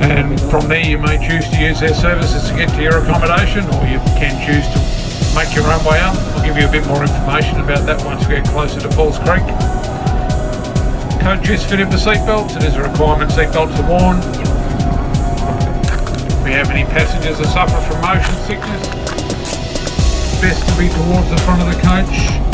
And from there you may choose to use their services to get to your accommodation or you can choose to make your own way up. I'll give you a bit more information about that once we get closer to Falls Creek. Coaches fit in for seatbelts. It is a requirement seatbelts are worn. If we have any passengers that suffer from motion sickness, best to be towards the front of the coach